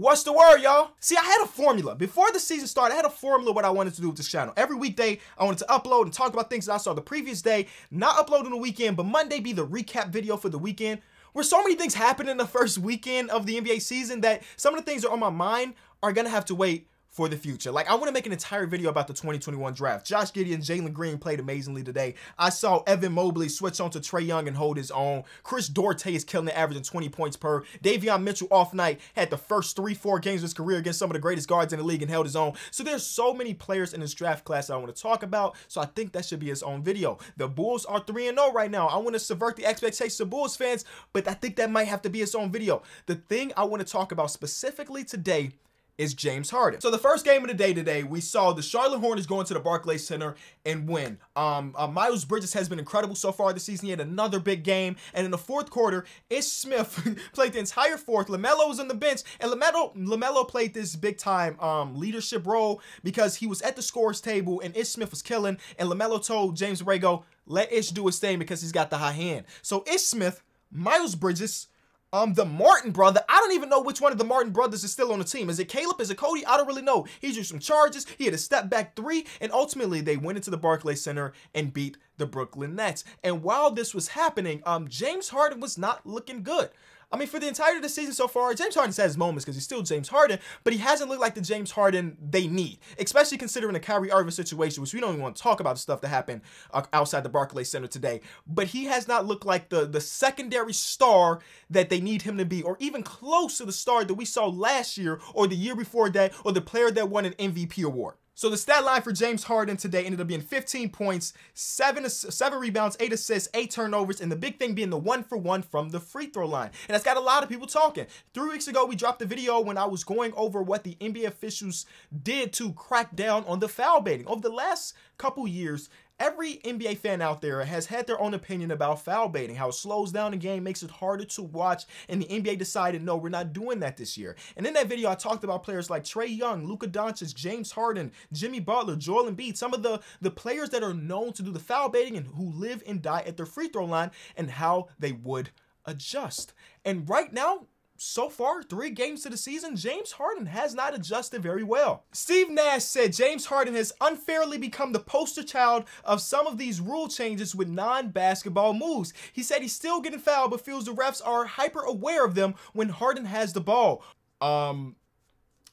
What's the word, y'all? See, I had a formula. Before the season started, I had a formula what I wanted to do with this channel. Every weekday, I wanted to upload and talk about things that I saw the previous day, not upload on the weekend, but Monday be the recap video for the weekend. Where so many things happen in the first weekend of the NBA season that some of the things that are on my mind are gonna have to wait for the future. Like, I want to make an entire video about the 2021 draft. Josh Giddey and Jalen Green played amazingly today. I saw Evan Mobley switch on to Trae Young and hold his own. Chris Duarte is killing the average averaging 20 points per. Davion Mitchell off night had the first three, four games of his career against some of the greatest guards in the league and held his own. So there's so many players in this draft class that I want to talk about. So I think that should be his own video. The Bulls are 3-0 right now. I want to subvert the expectations of Bulls fans, but I think that might have to be its own video. The thing I want to talk about specifically today is James Harden. So the first game of the day today, we saw the Charlotte Hornets going to the Barclays Center and win. Um, uh, Miles Bridges has been incredible so far this season. He had another big game. And in the fourth quarter, Ish Smith played the entire fourth. LaMelo was on the bench. And LaMelo, LaMelo played this big time um, leadership role because he was at the scores table and Ish Smith was killing. And LaMelo told James Borrego, let Ish do his thing because he's got the high hand. So Ish Smith, Miles Bridges, um, the Martin brother, I don't even know which one of the Martin brothers is still on the team. Is it Caleb? Is it Cody? I don't really know. He drew some charges. He had a step back three, and ultimately they went into the Barclays Center and beat the Brooklyn Nets. And while this was happening, um, James Harden was not looking good. I mean, for the entirety of the season so far, James Harden's had his moments because he's still James Harden, but he hasn't looked like the James Harden they need, especially considering the Kyrie Irving situation, which we don't even want to talk about the stuff that happened uh, outside the Barclays Center today. But he has not looked like the, the secondary star that they need him to be, or even close to the star that we saw last year or the year before that, or the player that won an MVP award. So the stat line for James Harden today ended up being 15 points, seven, seven rebounds, eight assists, eight turnovers, and the big thing being the one for one from the free throw line. And that's got a lot of people talking. Three weeks ago, we dropped a video when I was going over what the NBA officials did to crack down on the foul baiting. Over the last couple years, Every NBA fan out there has had their own opinion about foul baiting, how it slows down the game, makes it harder to watch, and the NBA decided, no, we're not doing that this year. And in that video, I talked about players like Trae Young, Luka Doncic, James Harden, Jimmy Butler, Joel Embiid, some of the, the players that are known to do the foul baiting and who live and die at their free throw line and how they would adjust. And right now, so far, three games to the season, James Harden has not adjusted very well. Steve Nash said James Harden has unfairly become the poster child of some of these rule changes with non-basketball moves. He said he's still getting fouled, but feels the refs are hyper aware of them when Harden has the ball. Um,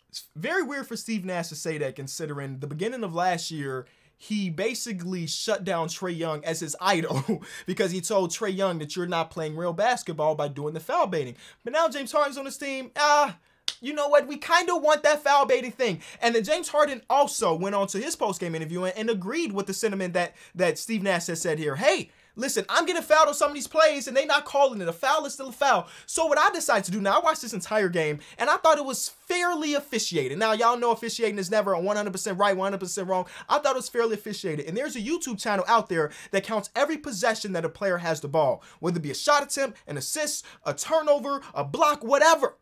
it's very weird for Steve Nash to say that considering the beginning of last year, he basically shut down Trae Young as his idol because he told Trae Young that you're not playing real basketball by doing the foul baiting. But now James Harden's on his team. Ah, you know what? We kind of want that foul baiting thing. And then James Harden also went on to his post game interview and, and, agreed with the sentiment that that Steve Nash has said here. Hey, Listen, I'm getting fouled on some of these plays and they're not calling it. A foul is still a foul. So what I decided to do now, I watched this entire game and I thought it was fairly officiated. Now, y'all know officiating is never 100% right, 100% wrong. I thought it was fairly officiated. And there's a YouTube channel out there that counts every possession that a player has the ball, whether it be a shot attempt, an assist, a turnover, a block, whatever.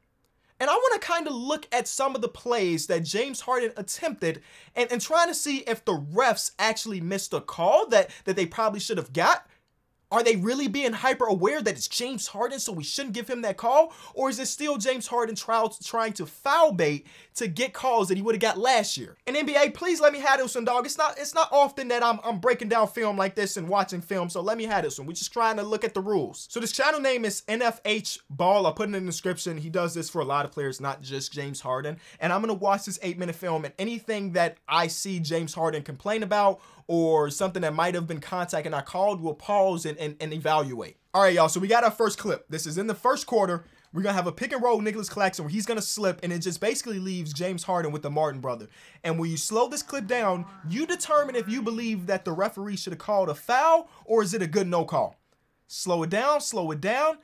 And I want to kind of look at some of the plays that James Harden attempted and, and trying to see if the refs actually missed a call that, that they probably should have got are they really being hyper aware that it's James Harden, so we shouldn't give him that call? Or is it still James Harden trying to foul bait to get calls that he would have got last year? And NBA, please let me have this one, dog. It's not it's not often that I'm, I'm breaking down film like this and watching film, so let me have this one. We're just trying to look at the rules. So this channel name is NFH Ball. I'll put it in the description. He does this for a lot of players, not just James Harden. And I'm going to watch this eight-minute film, and anything that I see James Harden complain about or something that might have been contact and I called, we'll pause and, and, and evaluate. All right, y'all, so we got our first clip. This is in the first quarter. We're to have a pick and roll Nicolas Claxton where he's to slip, and it just basically leaves James Harden with the Martin brother. And when you slow this clip down, you determine if you believe that the referee should have called a foul or is it a good no call. Slow it down, slow it down,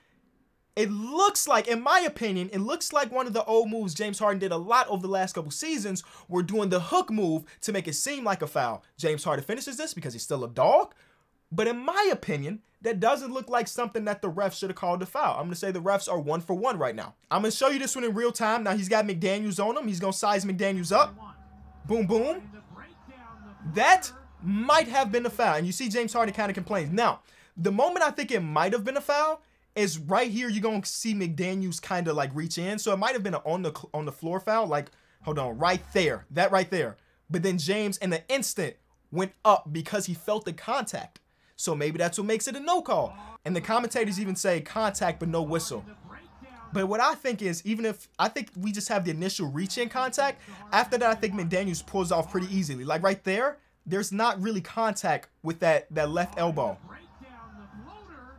it looks like, in my opinion, it looks like one of the old moves James Harden did a lot over the last couple seasons. We're doing the hook move to make it seem like a foul. James Harden finishes this because he's still a dog. But in my opinion, that doesn't look like something that the refs should have called a foul. I'm going to say the refs are one for one right now. I'm going to show you this one in real time. Now he's got McDaniels on him. He's going to size McDaniels up. Boom, boom. That might have been a foul. And you see James Harden kind of complains. Now, the moment I think it might have been a foul is right here. You're gonna see McDaniels kind of like reach in, so it might have been on the on the floor foul. Like, hold on, right there, that right there. But then James, in the instant, went up because he felt the contact. So maybe that's what makes it a no call. And the commentators even say contact but no whistle. But what I think is, even if I think we just have the initial reach in contact, after that, I think McDaniels pulls off pretty easily. Like right there, there's not really contact with that, that left elbow.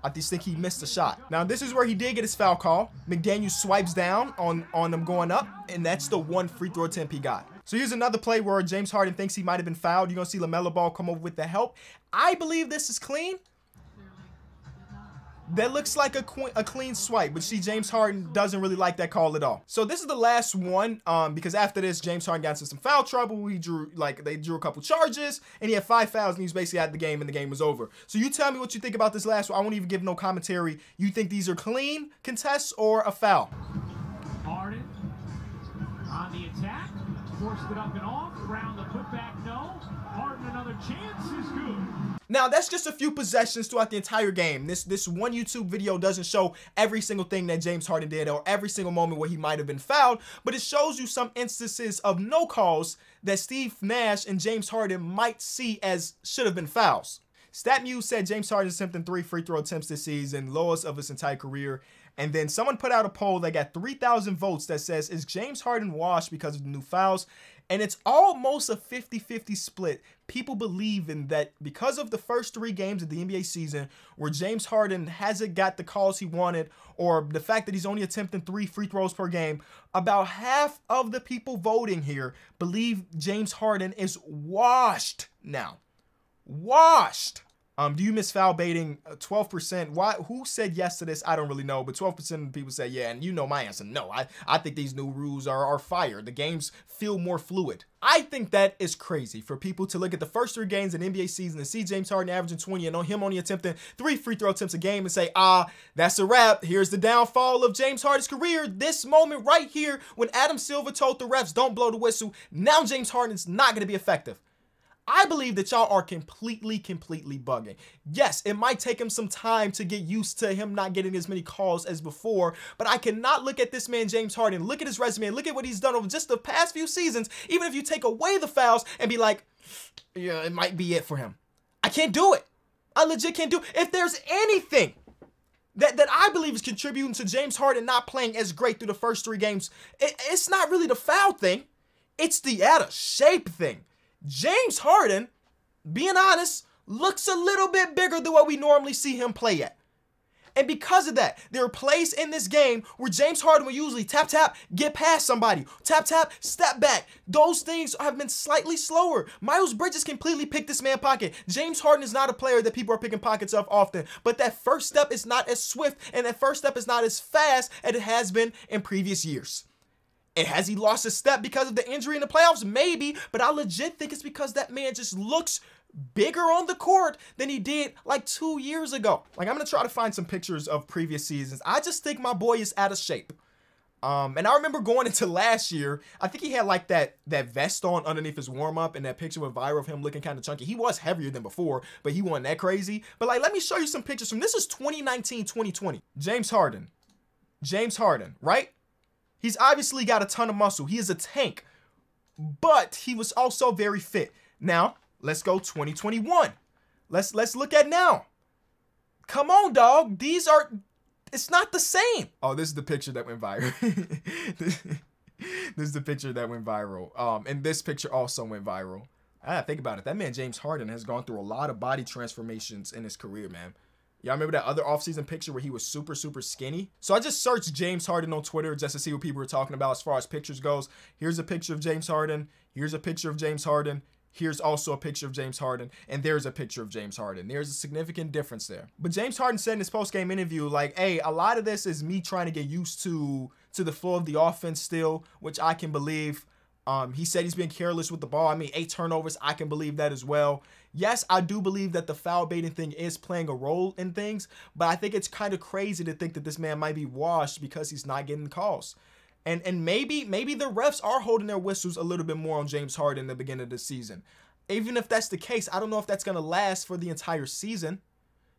I just think he missed a shot. Now, this is where he did get his foul call. McDaniel swipes down on, on them going up, and that's the one free throw attempt he got. So here's another play where James Harden thinks he might have been fouled. You're going to see LaMelo Ball come over with the help. I believe this is clean. That looks like a, a clean swipe, but see, James Harden doesn't really like that call at all. So this is the last one, um, because after this, James Harden got into some foul trouble. He drew, like, they drew a couple charges, and he had five fouls, and he was basically out of the game, and the game was over. So you tell me what you think about this last one. I won't even give no commentary. You think these are clean contests or a foul? Forced it up and off, around the putback, no. Harden another chance is good. Now, that's just a few possessions throughout the entire game. This this one YouTube video doesn't show every single thing that James Harden did or every single moment where he might have been fouled, but it shows you some instances of no calls that Steve Nash and James Harden might see as should have been fouls. StatMuse said James Harden attempted three free throw attempts this season, lowest of his entire career. And then someone put out a poll that got 3,000 votes that says, Is James Harden washed because of the new fouls? And it's almost a 50 50 split. People believe in that because of the first three games of the NBA season, where James Harden hasn't got the calls he wanted, or the fact that he's only attempting three free throws per game, about half of the people voting here believe James Harden is washed now. Washed. Um, do you miss foul baiting? Uh, twelve percent. Why? Who said yes to this? I don't really know, but twelve percent of people say yeah, and you know my answer. No, I I think these new rules are are fire. The games feel more fluid. I think that is crazy for people to look at the first three games in NBA season and see James Harden averaging 20 and on him only attempting three free throw attempts a game and say, ah, that's a wrap. Here's the downfall of James Harden's career. This moment right here when Adam Silver told the refs don't blow the whistle. Now James Harden's not going to be effective. I believe that y'all are completely, completely bugging. Yes, it might take him some time to get used to him not getting as many calls as before, but I cannot look at this man, James Harden, look at his resume, look at what he's done over just the past few seasons, even if you take away the fouls and be like, yeah, it might be it for him. I can't do it. I legit can't do it. If there's anything that, that I believe is contributing to James Harden not playing as great through the first three games, it, it's not really the foul thing. It's the out of shape thing. James Harden, being honest, looks a little bit bigger than what we normally see him play at. And because of that, there are plays in this game where James Harden will usually tap, tap, get past somebody, tap, tap, step back. Those things have been slightly slower. Miles Bridges completely picked this man pocket. James Harden is not a player that people are picking pockets of often, but that first step is not as swift and that first step is not as fast as it has been in previous years. And has he lost a step because of the injury in the playoffs? Maybe, but I legit think it's because that man just looks bigger on the court than he did like two years ago. Like, I'm going to try to find some pictures of previous seasons. I just think my boy is out of shape. Um, and I remember going into last year, I think he had like that that vest on underneath his warm up, and that picture went viral of him looking kind of chunky. He was heavier than before, but he wasn't that crazy. But like, let me show you some pictures from this is 2019, 2020. James Harden, James Harden, right? He's obviously got a ton of muscle. He is a tank, but he was also very fit. Now, let's go 2021. Let's let's look at now. Come on, dog. These are it's not the same. Oh, this is the picture that went viral. this is the picture that went viral. Um, and this picture also went viral. I think about it. That man James Harden has gone through a lot of body transformations in his career, man. Y'all remember that other offseason picture where he was super, super skinny? So I just searched James Harden on Twitter just to see what people were talking about as far as pictures goes. Here's a picture of James Harden. Here's a picture of James Harden. Here's also a picture of James Harden, and there's a picture of James Harden. There's a significant difference there. But James Harden said in his post-game interview, like, hey, a lot of this is me trying to get used to to the flow of the offense still, which I can believe. Um, he said he's been careless with the ball. I mean, eight turnovers. I can believe that as well. Yes, I do believe that the foul baiting thing is playing a role in things, but I think it's kind of crazy to think that this man might be washed because he's not getting calls. And and maybe maybe the refs are holding their whistles a little bit more on James Harden in the beginning of the season. Even if that's the case, I don't know if that's going to last for the entire season.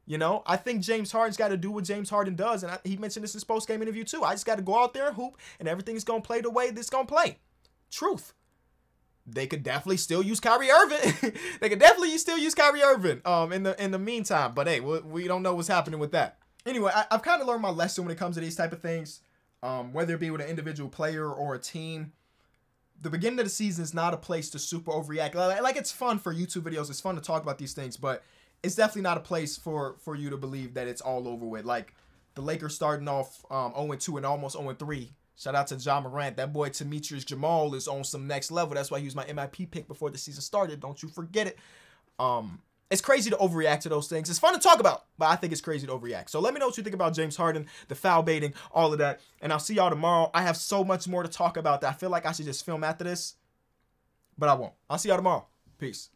You know, I think James Harden's got to do what James Harden does, and I, he mentioned this in his post game interview too. I just got to go out there and hoop, and everything's gonna play the way this gonna play. Truth. They could definitely still use Kyrie Irving. they could definitely still use Kyrie Irving. Um, in the in the meantime, but hey, we, we don't know what's happening with that. Anyway, I, I've kind of learned my lesson when it comes to these type of things. Um, whether it be with an individual player or a team the beginning of the season is not a place to super overreact. Like like it's fun for YouTube videos. It's fun to talk about these things, but it's definitely not a place for for you to believe that it's all over with. Like the Lakers starting off um 0-2 and almost 0-3. Shout out to Ja Morant. That boy Temetrius Jamel is on some next level. That's why he was my MIP pick before the season started. Don't you forget it. Um it's crazy to overreact to those things. It's fun to talk about, but I think it's crazy to overreact. So let me know what you think about James Harden, the foul baiting, all of that. And I'll see y'all tomorrow. I have so much more to talk about that I feel like I should just film after this, but I won't. I'll see y'all tomorrow. Peace.